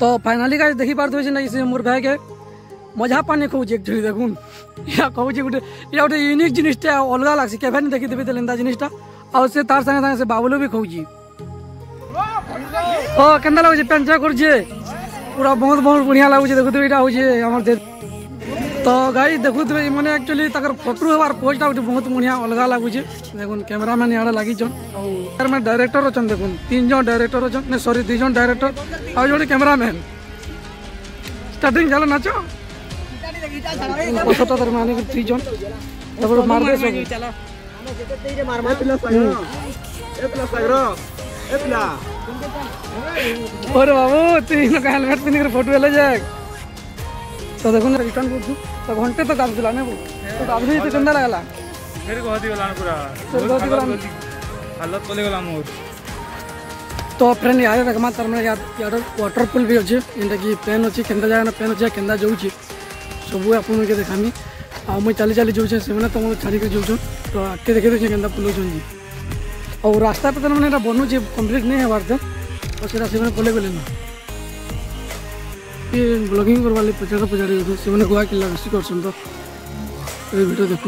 तो finally guys देखि पारे इसे मोर बैग है मज़ा पाने खोजे एक्चुअली देखुन। या कहे गोटे या गोटे यूनिक जिनटा अलग लगे केवे नहीं देखिदेवे तो एंता जिनटा आउ से तार संगे संगे से बाबुल भी खोजे हाँ के लगे पेंचा कर पूरा बहुत बहुत बढ़िया लगुचे देखुथे यहाँ हूँ आम তো গাই দেখুবে মানে একচুয়ালি তাঁর ফটো হওয়ার পোজটা গোটে বহুত বঢ়িয়া অলগা লাগুছে দেখুন ক্যামেরাম্যান ইয়াড়ে লাগিছন আমেরাম্যান ডাইরেক্টর অছেন দেখুন তিনজন ডাইরেক্টর অছেন না সরি দুইজন ডাইরেক্টর আর জনে ক্যামেরাম্যান স্টার্টিং গেল নাচ কথাটা তার মানে দুইজন তারপরে মারবে সব ওরে বাবু তুই হেলমেট পিঁধিকি ফটো এলে যাক तो देखो ना रिटर्न कर तो घंटे तक आप चलाने वो तो, तो आप भी तो लगा ला मेरे को हाथी वाला पूरा। तो हालत पले गला मोर। तो फ्रेंड यार रकमा तार माने यार वाटर पूल भी अछि इनका कि पेन अछि केंदा जाय ना पेन अछि केंदा जाउ छी तो सब आपन के देखामी आ मैं चली चली जाऊ छी से माने तुम छाड़ी के जाऊ तो आके देखे दे केंदा पुल जों जी और रास्ता पे तो माने बनु जे कंप्लीट नहीं है हेबार तो सेटा से माने पले गेले ना ये ब्लॉगिंग करवा लगे जगह पचाड़ी होते से गोवा किला बेस कर भिड देख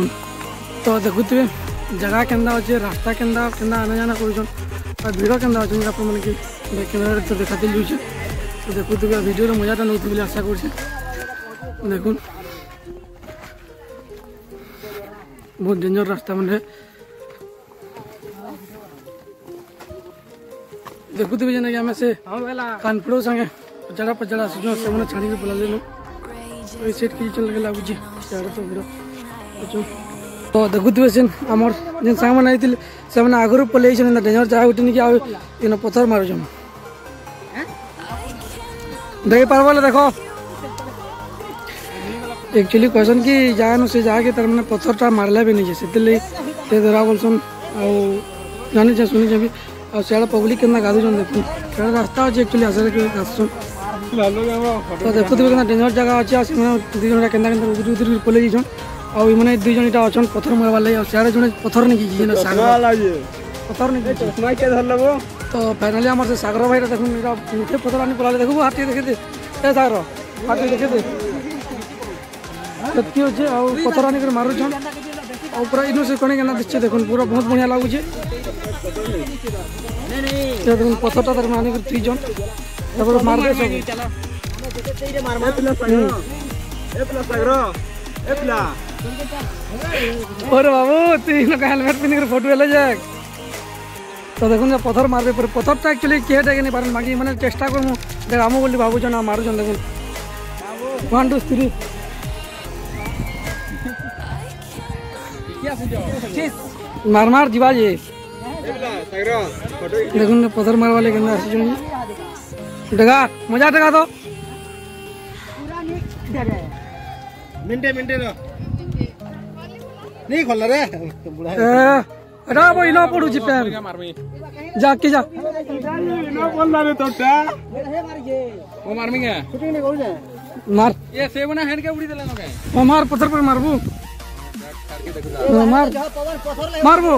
तो देखुए जगह के अच्छे रास्ता के आना जाना कर के आप कैमेरा तो देखा जाऊे तो देखुए भिडियो मजाटा नौ आशा कर देख बहुत डेंजर रास्ता मैंने देखुए जेना कि से कानपुर संगे पचड़ा पचड़ा आसुँ से तो ये सेट कि चल गला बुझे सियाड़ तो भिड़ तो देखुवे से आम जेन सांग मैंने आई से आगु पलैन डेंजर जगह आ कि पत्थर मारो जम देख पर बोले देखो। एक्चुअली क्वेश्चन कि जानो से जाके तर मैंने टा मारे भी नहीं से लगे धरा बोलसन जाने जा सुनी भी, और सारा पब्लिक के गाधुन देखु। रास्ता अच्छे एक्चुअली के आसन ତ ଦେଖୁଥିବେ କେନ୍ତା ଡେଞ୍ଜର ଜାଗା ଅଛି ଆଉ ସେମାନେ ଦୁଇ ଜଣଟା କେନ୍ତା କେନ୍ତା ଉଦରି ଉଦରି ପଲେଇ ଯାଇଛନ୍ ଆଉ ଏମାନେ ଦୁଇ ଜଣ ଏଇଟା ଅଛନ୍ ପଥର ମାରବାର୍ ଲାଗି ଆଉ ସିଆଡ଼େ ଜଣେ ପଥର ନେଇକି ଯିଛନ୍ ସାଗର ପଥର ନେଇକି ତ ଫାଇନାଲି ଆମର ସେ ସାଗର ଭାଇଟା ଦେଖୁନ୍ ଏଇଟା ମୁଠେ ପଥର ଆଣି ପଳାଲେ ଦେଖବୁ ହାତ ଟିକେ ଦେଖେଦେ ଏ ସାଗର ହାତ ଟିକେ ଦେଖେଦେ ସେତ୍କି ଅଛେ ଆଉ ପଥର ଆଣିକରି ମାରୁଛନ୍ ଆଉ ପୁରା ଇନୁ ସେ କଣି କେନ୍ତା ଦିଶଛେ ଦେଖୁନ୍ ପୁରା ବହୁତ ବଢ଼ିଆ ଲାଗୁଛେ ସେ ଦେଖୁନ୍ ପଥରଟା ତାର ଆଣିକରି ଥୁଇଛନ୍ ए प्लस मार दे चलो हम बाबू तीनों का हेलमेट पहन के फ़ोटो ले जा तो देखो ना पत्थर मार पर पत्थर तो एक्चुअली के है नहीं पर मांगी मैंने चेष्टा कर मु बोली बाबू जो ना मार देखो बाबू 1 2 मार मार जीवा जी देखो ना पत्थर मार वाले देखा मज़ा डगा दो तो। मिंटे मिंटे ना नहीं खोल रहे। हैं राव वो इनाम पड़ो जी पैर जा की जा। इनाम खोल रे तोटा वो मारमिंग। है शूटिंग नहीं कोई मार। ये सेव ना हेड के उड़ी देला नो के मार पत्थर पर मार वो मार मार। वो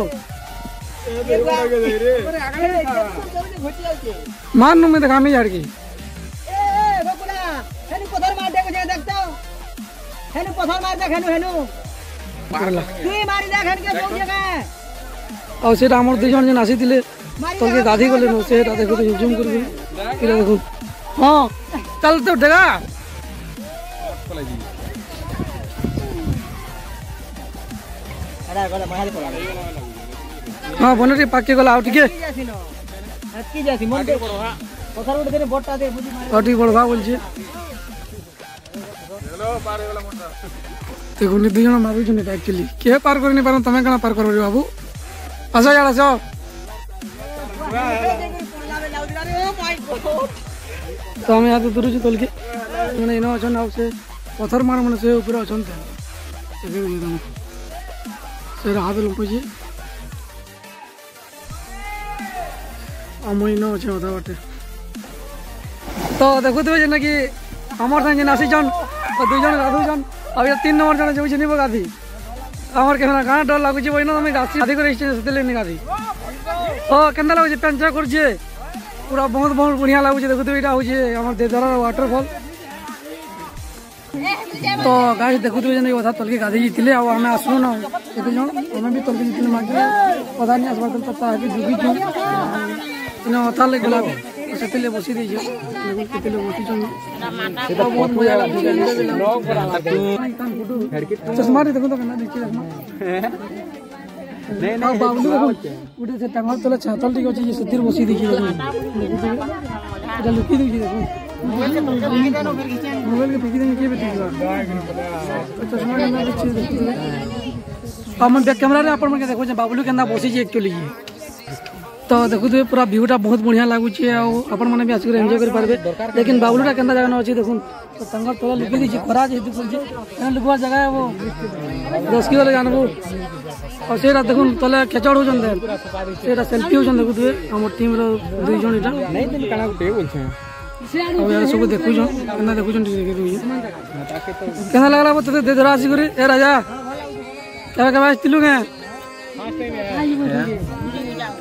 मान लू मैं दिखा में झाड़ की हेनु मार दे मुझे हेनु मार दे हेनु हेनु तू मारी दे हेनु के बहुत जगह और से আমার দুজন জন আসি দিলে তোকে গাধি গলে নো সে তাতে করে জুম করবি কি দেখুন হ্যাঁ চল তো ডগা আরে গলা ହଁ ବନଟି ପାକିଗଲା ଆଉ ଟିକେ। ଆଉ ଟିକେ ବଢ଼ବା ବୋଲଛେ ଦେଖୁନି ଦୁଇ ଜଣ ମାଗୁଛନ୍ତି ଆକ୍ଚୁଆଲି କିଏ ପାର କରିନି ପାର ତମେ କାଣା ପାର କରିବ ବାବୁ ଆସ ଇଆଡ଼ ଆସ ତ ଆମେ ଇହାଦେ ଦୂରୁଛୁ ତୋଲକେ ମାନେ ଇନ ଅଛନ୍ ଆଉ ସେ ପଥର ମାନ ମାନେ ସେ ଉପରେ ଅଛନ୍ତି ସେ ହାତ ଲୁଟୁଛି ଅମଳିନ ଅଛେ କଥାବାର୍ତ୍ତା ତ ଦେଖୁଥିବେ ଯେନ୍ଟାକି ଆମର ସାଙ୍ଗେ ଯେନ୍ ଆସିଛନ୍ ଦୁଇ ଜଣ ଗାଧୁଛନ୍ ଆଉ ଇଟା ତିନି ନମ୍ବର ଜଣେ ଯାଉଛେ ନିବ ଗାଧି আমার কেন কানা ডর লাগুছে বই না, আমি গাছি গাধি করে এসেছি সেতে গাধি। ও কেন লাগুছে প্যান করছে। পুরা বহুত বহুত বঢ়িয়া লাগুছে দেখো এটা হচ্ছে আমার দেদারার ওয়াটারফল তো গাছ দেখু তো যেন অধা তলকে গাধি যাইলে আর আমি আসলু না। এতজন, আমি বি তলকে যাইলে মাঝে অধা নিয়ে আসবার তো তা আগে ঢুকিছু। না তাহলে গোলাপ সেতেলে छातल बसी देखि देखो এটা के फेंकी देंगे के बेटी चश्मा के अंदर देखि देखो बैक कैमरा रे अपन के देखो जे बाबलू के अंदर बसी जे एक्चुअली তো দেখুথে পুরা ভিউটা বহুত বঢ়িয়া লাগুছে আপন মানে আসি এনজয় করে পারবে লেকিন বাউলটা কেনা জায়গা আছে দেখুন তাঙ্কর তলা লুকি দিয়েছি খরা যেহেতু চলছে লুকবার জায়গা ও দশকি গেলে জানবো আর সেটা দেখুন তলে খেচড় হচ্ছেন সেটা সেলফি হচ্ছেন দেখুথে আমার টিমর দুইজন এটা ଆଉ ଏଆଡ଼େ ସବୁ ଦେଖୁଛନ୍ କେନ୍ତା ଦେଖୁଛନ୍ ଟିକେ ଦେଖି ଦେଉଛନ୍ କେନ୍ତା ଲାଗ୍ଲା ତତେ ଦେ ଧର ଆସିକରି ଏ ରାଜା କେବେ କେବେ ଆସିଥିଲୁ କେଁ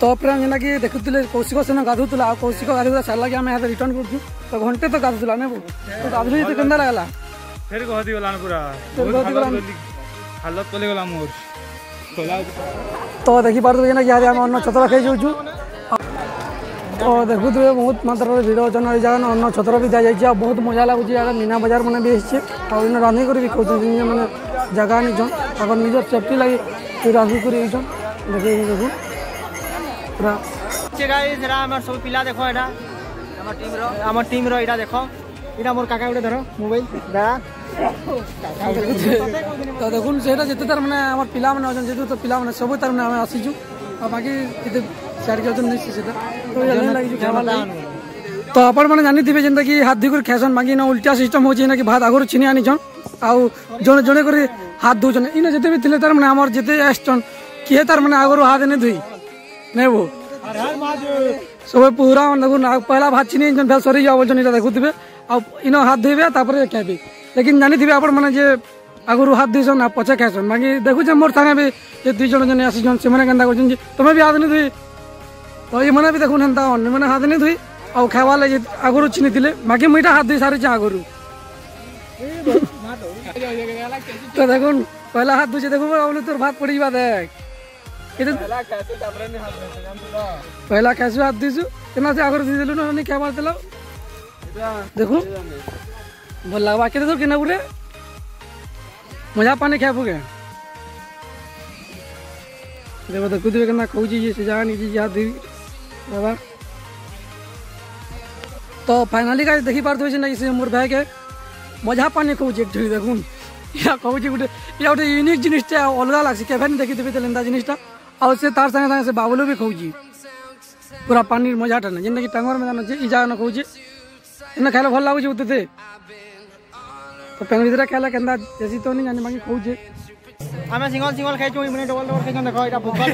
तो फ्रेंड देखुले कौशिक सेना गाधुला कौशिक गाधुला सारा कि आम रिटर्न कर घंटे तो गाधुला तो तो ना बोलू। तो गाधुली तो केंदा लगला? कि अन्न छतर खाई जाऊँ तो देखु बहुत मात्र भिड़ अच्छे ये जगह अन्न छतर भी दी जाइए बहुत मज़ा लगुच। मीना बजार मैंने भी आसी आने कर भी खाऊ मैंने जगह निजन। निज सेफ्टी लगे रांधि कर देखिए देखो। দেখুন সেটা যেতে তার মানে আমার পিলা মানে অছেন যেহেতু পিলা মানে সবই তার মানে আমি আসিছু আর বাকি এতে স্যার কে অছেন নাই সেটা। তো লাগিছে আপন মানে জানিথিবে যেটা কি হাত ধুই করে খেয়েছেন বাকি না উল্টা সিস্টম হচ্ছে নাকি ভাত আগর চিনি আনিছন আউ জনে জনে করে হাত ধুছেন ইনে যেতে বি তার মানে আমার যেতে আসছন কে তার মানে আগর হাত এনে ধুই। नहीं वो। सुबह पूरा पहला भात छीनी फेल सरी जाओ बोल देखुबे इन हाथ धोबे खेबे लेकिन जानी थे आपण मैंने आगुरी हाथ धोसन आ पचे खाएसन बाकी देखुचे मोर सागे भी, ये दुई जन जन आसीचन से केन्ता कर तुम्हें भी हाथ नहीं धोई तो ये मैंने भी देखुन हेन्ता अन्य मैंने हाथ नहीं धोई आ खावा लगे आगुरी छीनी थे बाकी मुईटा हाथ धोई सारी आगुरी। तो देखो पहला हाथ धोचे देखो तोर भात पड़ी देख पहला कैसे हाथ ಇದು ಪೈಲ ಕ್ಯಾಸು ಹಾಕ್ದಿಸು ಏನಾದ್ರು ಆಗೋರು ದಿದಿಲ್ಲ क्या बात ಮಾಡ್ತಿಲ್ಲ देखो बोल लगवा के दो कि ना बोले मज़ा पाने क्या हो गया देखो तो कुछ करना कहू चीज़ से जान चीज़ याद दी बाबा। तो फाइनली का देखी पार हो ना इसे मोर भाई के। मज़ा पाने कहू एक देखून। या कहू गोटे या गोटे यूनिक जिनटा अलग लगे केवे देखी देवी तेल एंता जिनटा ଆଉ ସେ ତାର ସାଙ୍ଗେ ସାଙ୍ଗେ ସେ ବାବୁଲୁ ବି ଖାଉଛି ପୁରା ପାନିର ମଜାଟା ନା ଯେନ୍ଟାକି ଟାଙ୍ଗର ମେଦାନ ଅଛି ଇ ଜାଗା ନ ଖାଉଛି ଏନେ ଖାଇଲେ ଭଲ ଲାଗୁଛି ଉତେ ତ ପେଙ୍ଗ ଭିତରେ ଖାଇଲେ କେନ୍ତା ଦେଶୀ ତ ନି ଜାଣି ବାକି ଖାଉଛେ ଆମେ ସିଙ୍ଗଲ ସିଙ୍ଗଲ ଖାଇଛୁ ମାନେ ଡବଲ ଡବଲ ଖାଇଛୁ ଦେଖ ଏଟା ଭୋକଲ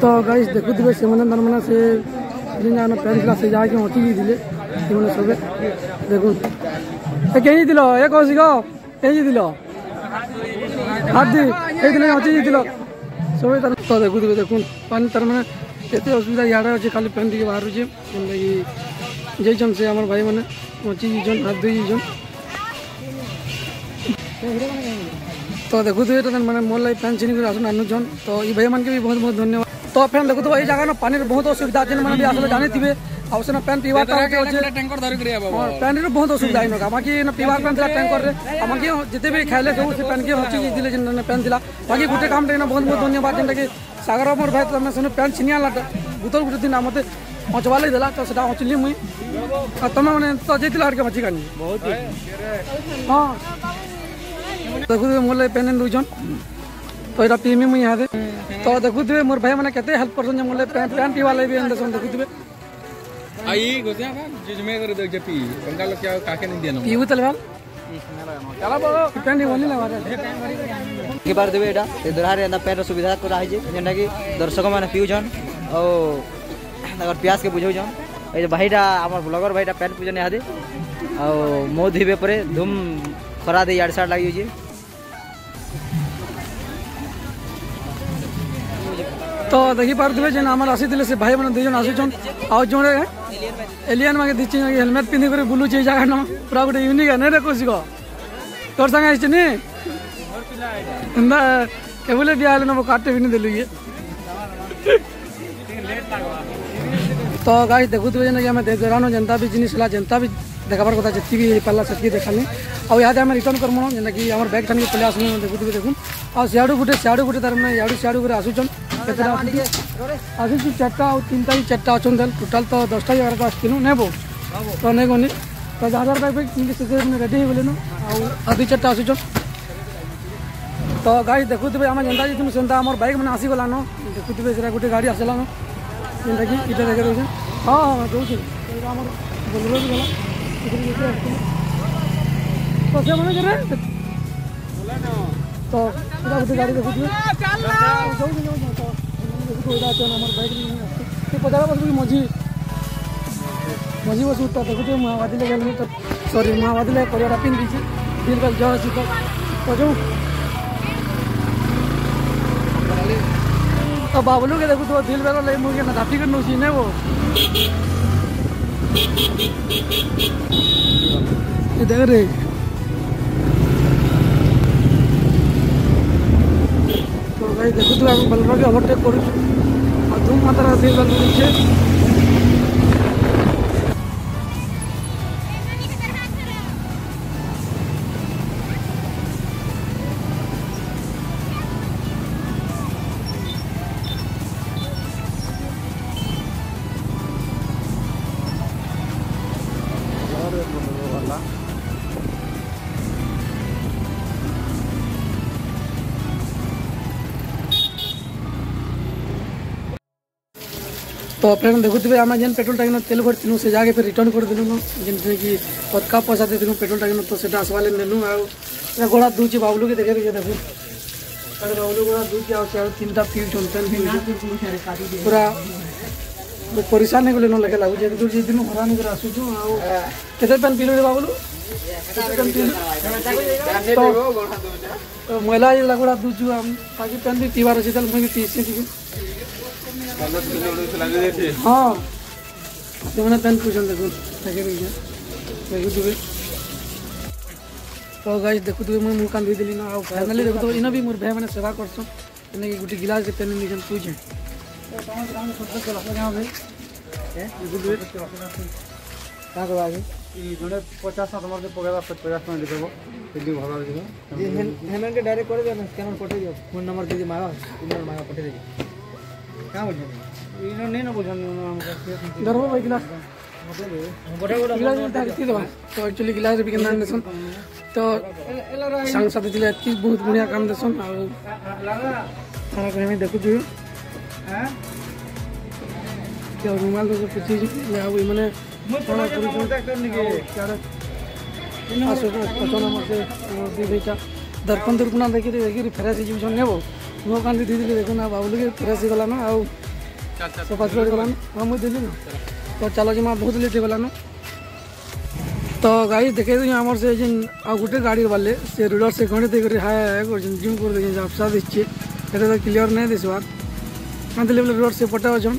ତ ଗାଇସ୍ ଦେଖୁଥିବେ ସେମାନେ ତାର ମାନେ ସେ ଯେନ୍ ଜାଗାନ ପ୍ୟାନ୍ ଥିଲା ସେ ଜାଗାକେ ଅଟି ଯାଇଥିଲେ ସେମାନେ ସବେ ଦେଖୁନ୍ ଏ କେହି ଥିଲ ଏ କହୁଛି ଗ କେହି ଥିଲ ହାତୀ ହେଇଥିଲେ ଅଛି ଯାଇଥିଲ ସବୁ ତାର ତ ଦେଖୁଥିବେ ଦେଖୁନ୍ ପାଣି ତାର ମାନେ ଏତେ ଅସୁବିଧା ଇଆଡ଼େ ଅଛି ଖାଲି ପାଣି ଟିକେ ବାହାରୁଛି ଯେନ୍ଟାକି ଯାଇଛନ୍ ସେ ଆମର ଭାଇମାନେ ଅଛି ଯାଇଛନ୍ ହାତ ଧୋଇ ଯାଇଛନ୍ ତ ଦେଖୁଥିବେ ଏଇଟା ମାନେ ମୋର ଲାଗି ଫ୍ୟାନ୍ ଛିନିକରି ଆସୁନ୍ ଆନୁଛନ୍ ତ ଏଇ ଭାଇମାନଙ୍କୁ ବି ବହୁତ ବହୁତ ଧନ୍ୟବାଦ ତ ଫ୍ୟାନ୍ ଦେଖୁଥିବ ଏଇ ଜାଗାନ ପାଣିର ବହୁତ ଅସୁବିଧା ଅଛି ମାନେ ବି ଆସିଲେ ଜାଣିଥିବେ ଆଉସନା ପାନ୍ ପିଇବା ଟ୍ୟାଙ୍କର ଧରିକରି ପାନ୍ର ବହୁତ ଅସୁବିଧା ହେଇନକା ବାକି ପିଇବାର ପାନ୍ ଥିଲା ଟ୍ୟାଙ୍କରରେ ଆମକେ ଯେତେ ବି ଖାଇଲେ ସବୁ ସେ ପାନ୍କେ ହଚି ଦେଇଥିଲେ ଯେନ୍ ପାନ୍ ଥିଲା ବାକି ଗୋଟେ କାମଟେ ଇନ ବହୁତ ବହୁତ ଧନ୍ୟବାଦ ଯେନ୍ଟାକି ସାଗର ମୋର ଭାଇ ତମେ ସେନୁ ପାନ୍ ଛିନି ଆଣିଲାଟା ଗୁତଲ ଗୋଟେ ଦିନ ମତେ ଅଞ୍ଚବାର୍ ଲାଗି ଦେଲା ତ ସେଟା ଅଞ୍ଚଲି ମୁଇଁ ଆଉ ତମେ ମାନେ ତ ଯାଇଥିଲ ଆଡ଼କେ ମଞ୍ଚି କାନି ହଁ ଦେଖୁଥିବେ ମୋର ଲାଗି ପେନ୍ ଦେଉଛନ୍ ତ ଏଇଟା ପିଇମି ମୁଇଁ ଇହାଦେ ତ ଦେଖୁଥିବେ ମୋର ଭାଇମାନେ କେତେ ହେଲ୍ପ କରୁଛନ୍ ଯେ ମୋର ଲାଗି ପାନ୍ ପିଇବାର୍ ଲାଗି ବି ଏନ୍ତା ଦେଖୁଥିବେ पेन सुविधा करा कि दर्शक मैंने पिउ और प्यास के बुझौन भाईटा ब्लगर भाईटा पेन पूजन आ मो धीबे पर धूम खरा दे इड साड लगे तो देखी पार्थे जेन आम आसी से भाई मैंने दे आसी जन आ ଏଲିଆନ୍ ମାକେ ଦିଛି ହେଲମେଟ୍ ପିନ୍ଧିକରି ବୁଲୁଛି ଏଇ ଜାଗାନ ପୁରା ଗୋଟେ ୟୁନିକ୍ ନାଇଁ ରେ କୌଶିକ ତୋର ସାଙ୍ଗେ ଆସିଛି ନି ଏନ୍ତା କେବୁଲେ ବିହା ହେଲେ ନବ କାର୍ଟେ ପିନ୍ଧି ଦେଲୁ ଇଏ ତ ଗାଈ ଦେଖୁଥିବେ ଯେନ୍ ଆମେ ଦେରାନ ଯେନ୍ତା ବି ଜିନିଷ ହେଲା ଯେନ୍ତା ବି ଦେଖାବାର କଥା ଯେତିକି ବି ହେଇପାରିଲା ସେତିକି ଦେଖାନି ଆଉ ଇହାଦେ ଆମେ ରିଟର୍ନ କରମୁ ଯେନ୍ଟାକି ଆମର ବ୍ୟାଗ୍ ଠାନିକି ପଳେଇ ଆସିଲୁ ଦେଖୁଥିବେ ଦେଖୁନ୍ ଆଉ ସିଆଡ଼ୁ ଗୋଟେ ସିଆଡ଼ୁ ଗୋଟେ ତାର ମାନେ ଇଆଡ଼ୁ ସିଆଡ଼ୁ করে ଆସୁଛନ୍ କେତେଟା ଆସୁଛି ଆସିଛୁ ଚାରିଟା ଆଉ ତିନିଟା କି ଚାରିଟା ଅଛନ୍ ତାହେଲେ ଟୋଟାଲ୍ ତ ଦଶଟା ଏଗାରଟା ଆସିଥିଲୁ ନେବ ତ ନେଇ ଗନି ତ ଯାହା ଯାହାର ବ୍ୟାଗ୍ ବ୍ୟାଗ୍ ସେଥିରେ ରେଡ଼ି ହେଇଗଲେନ ଆଉ ଆଉ ଦୁଇ ଚାରିଟା ଆସୁଛନ୍ ତ ଗାଡ଼ି ଦେଖୁଥିବେ ଆମେ ଯେନ୍ତା ଯାଇଥିଲୁ ସେନ୍ତା ଆମର ବାଇକ୍ ମାନେ ଆସିଗଲାନ ଦେଖୁଥିବେ ସେଟା ଗୋଟେ ଗାଡ଼ି ଆସିଲାନ ଯେନ୍ଟାକି ଇଟା ଦେଖି ଦେଉଛେ ହଁ ହଁ ଦେଉଛେ ଏଇଟା ଆମର ବୋଲେରୋ ବି ଗଲା ସେଥିରେ ଯେତେ ଆସିଥିଲେ ତ ସେମାନେ କେରେ ତ ଏଇଟା ଗୋଟେ ଗାଡ଼ି ଦେଖୁଥିବେ ଯାଉଛି ଯାଉଛି ତ ଦେଖୁଥିବେ ଏଇଟା ଅଛି ଆମର ବାଇକ୍ ସେ ପଚାରା ବସିକି ମଝି ମଝି ବସୁ ତ ଦେଖୁଥିବେ ମହାବାଦିଲେ ଗଲେ ତ ସରି ମହାବାଦିଲେ ପରିବାଟା ପିନ୍ଧି ଦେଇଛି ଦିଲ୍ ବେଲ୍ ଜଳ ଅଛି ତ ତ ଯେଉଁ तो अब बाबलू के देखो तो दिल बेलो ले मुगे ना धापी करनु सीने वो। ये देख रे। तो गाइस देखो तो हम बलरा के ओवरटेक करू। और धूम मात्रा से बलरा नीचे তো আপনার দেখুবে আমি যেন পেট্রোল টাকিন তেল ভরিলু সে জায়গায় ফের রিটর্ন করেদেলু যেটা কি অতকা পয়সা দিয়েলু পেট্রোল টাকিন তো সেটা আসবার লাগে নেলু আর গোড়া দুচি বাবুলুকে দেখে দেখে দেখুন বাবুলু গোড়া দুচি আর তিনটা পিউ চলতেন পুরা পরিশান হয়ে গেলে ন লেখা লাগুছে কিন্তু যেদিন হরান করে আসুছু আর কেতে পেন পিলু রে বাবুলু মহিলা যে লাগুড়া দুচু আমি তাকে পেন বি পিবার আছে তাহলে মুই পিছি টিকে ପେନ୍ ବି ପିଇବାର ଅଛି ତାହେଲେ ମୁଇଁ ବି ପିଇସି ଟିକେ ହଁ। ସେମାନେ ପେନ୍ ପିଉଛନ୍ ଦେଖୁନ୍ ତାକେ ଦେଖୁଥିବେ। ତ ଗାଈ ଦେଖୁଥିବେ ମୁଇଁ ମୁখ କାନ୍ଦି ଦେଲି ନା ଆଉ ଫାଇନାଲି ଦେଖୁଥିବେ ଇନ ବି ମୋର ଭାଇ ମାନେ ସେବା କରସନ୍। ଏନେକି ଗୋଟେ ଗିଲାସରେ ପେନ୍ ନେଇଛନ୍ ପିଉଛେ କାଁ କର୍ବା ଆଜି ଜଣେ ପଚାଶ ଟଙ୍କା ତମର ପକେଇବା ପଚାଶ ଟଙ୍କା ଦେଇଦେବ ସେଠି ଭଲ ହେଇଯିବ। ହେମାନଙ୍କୁ ଡାଇରେକ୍ଟ କରିଦିଅ ନା ସ୍କାନର ପଠେଇ ଦିଅ ଫୋନ୍ ନମ୍ବର ଦେଇକି ମାଗ ଇନର ମାଗ ପଠେଇ ଦେବି କାଁ ବୁଝୁଛନ୍ତି ଇନ ନେଇ ନ ବୁଝନ୍ତି ଧର୍ମ ଭାଇ ଗିଲାସ ଗିଲାସ ଧରିକି ଦେବା ତ ଆକ୍ଚୁଆଲି ଗିଲାସରେ ବି କେନ୍ତା ଦେସନ୍ ତ ସାଙ୍ଗସାଥି ଥିଲେ ଏତ୍କି ବହୁତ ବଢ଼ିଆ କାମ ଦେସନ୍ ଆଉ ତାରା କହିମି ଦେଖୁଛୁ ଆଉ ରୁମାଲ ତ କିଛି ଆଉ ଏମାନେ କ'ଣ ଅଚନ ମତେ ଦି ଦୁଇଟା ଦର୍ପଣ ଦୁର୍ପଣା ଦେଖିରି ଦେଖିରି ଫେରାସ ହେଇଯାଉଛନ୍ ନେବ ମୋ କାନ୍ଦି ଦେଇଥିଲି ଦେଖୁନ ବାବୁଲିକି ଫେରାସ ହେଇଗଲାନ ଆଉ ସଫା ସୁତରା ହେଇଗଲାନ ହଁ ମୁଇଁ ଦେଲି ନା ତ ଚାଲ ଜିମା ବହୁତ ଲେଟ୍ ହେଇଗଲାନ ତ ଗାଡ଼ି ଦେଖେଇ ଦେଉଛେ ଆମର ସେ ଯେନ୍ ଆଉ ଗୋଟେ ଗାଡ଼ି ବାଲେ ସେ ରୋଡ଼ର ସେ ଖଣ୍ଡେ ଦେଇକରି ହାଏ ହାଏ କରୁଛନ୍ ଜୁମ୍ କରି ଦେଇଛନ୍ ଝାପସା ଦିଶଛେ ସେଟା ତ କ୍ଲିଅର୍ ନାଇଁ ଦିଶବାର୍ କାନ୍ଦିଲେ ବେଲେ ରୋଡ଼ ସେ ପଟେ ଅଛନ୍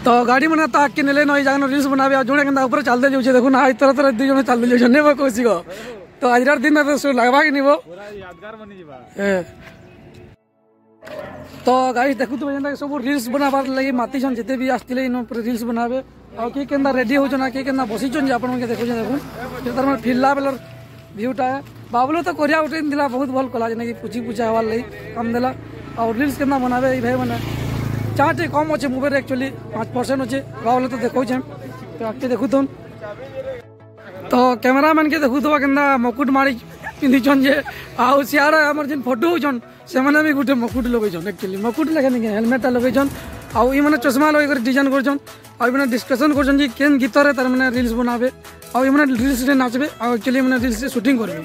तो गाड़ी मना ताक तो के नेले नई जागनो रील्स बनावे आ जोने कंदा ऊपर चल दे जो देखो, ना आज तरह तरह दी जोने चल दे जो ने कोसी को। तो आज रात दिन तो सो लगवा के निबो यादगार बनी जीवा तो गाइस देखु तो जंदा सब रील्स बनाबार लगी, माती छन जते भी आस्तिले इन पर रील्स बनावे। आ के केंदा रेडी हो जना, के केंदा बसी छन आपन के देखो देखो। जे तरह मन फिल्ला बेलर व्यू टा बाबलो तो कोरिया उठिन दिला बहुत भल कला जने की पूछी पूछा हवार ले काम देला। और रिल्स केना बनावे ई भाई बना। চাঁ টিকে কম অছে মুভের একচুয়ালি পাঁচ পরসেন্ট অছে বাবলে তো দেখছে তো আপনি দেখুন তো ক্যামেরাম্যান কে দেখুথবা কেনা মকুট মারি পিঁধিছন যে আউ সিয়ার আমার যেন ফটো হচ্ছন সেমানে বি গোটে মকুট লগাইছন একচুয়ালি মকুট লাগে নাকি হেলমেটটা লগাইছন আউ ইমানে চশমা লগাইকরি ডিজাইন করছন আউ ইমানে ডিসকসন করছন যে কেন গীতরে তার মানে রিলস বনাবে আউ ইমানে রিলসরে নাচবে আউ একচুয়ালি ইমানে রিলসরে শুটিং করবে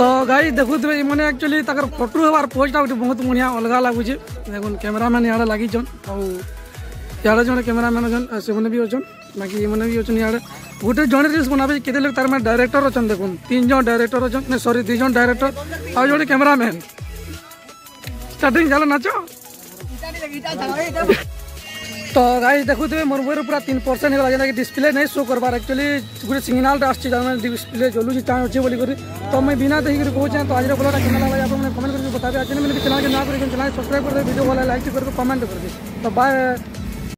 ସୁଟିଂ କରିବେ ତ ଗାଇ ଦେଖୁଥିବେ ଇମାନେ ଆକ୍ଚୁଆଲି ତାଙ୍କର ଫଟୋ ହେବାର ପୋଜଟା ଗୋଟେ ବହୁତ ବଢ଼ିଆ ଅଲଗା ଲାଗୁଛେ ଦେଖୁନ୍ କ୍ୟାମେରାମ୍ୟାନ୍ ଇଆଡ଼େ ଲାଗିଛନ୍ ଆଉ ଇଆଡ଼େ ଜଣେ କ୍ୟାମେରାମ୍ୟାନ୍ ଅଛନ୍ ଆଉ ସେମାନେ ବି ଅଛନ୍ ବାକି ଏମାନେ ବି ଅଛନ୍ ଇଆଡ଼େ ଗୋଟେ ଜଣେ ରିଲ୍ସ ବନାବେ କେତେ ଲୋକ ତାର ମାନେ ଡାଇରେକ୍ଟର ଅଛନ୍ ଦେଖୁନ୍ ତିନି ଜଣ ଡାଇରେକ୍ଟର ଅଛନ୍ ନା ସରି ଦୁଇ ଜଣ ଡାଇରେକ୍ଟର ଆଉ ଜଣେ କ୍ୟାମେରାମ୍ୟାନ୍ ଷ୍ଟାର୍ଟିଂ ଚାଲ ନାଚ त गाई दुख्थ्यो मोबाइर पुरा तिन पर्सेन्ट कि डिस्प्ले नै सो गर्ुली गुटे सिग्नाल टाइस डिस्प्ले चल्छु चाहिँ अहिले बोलिक त मैले बिना देखि त आज कलर कमेन्ट सब्सक्राइब गर्दै भिडियो भएर ल्याइक कमेन्ट त बाई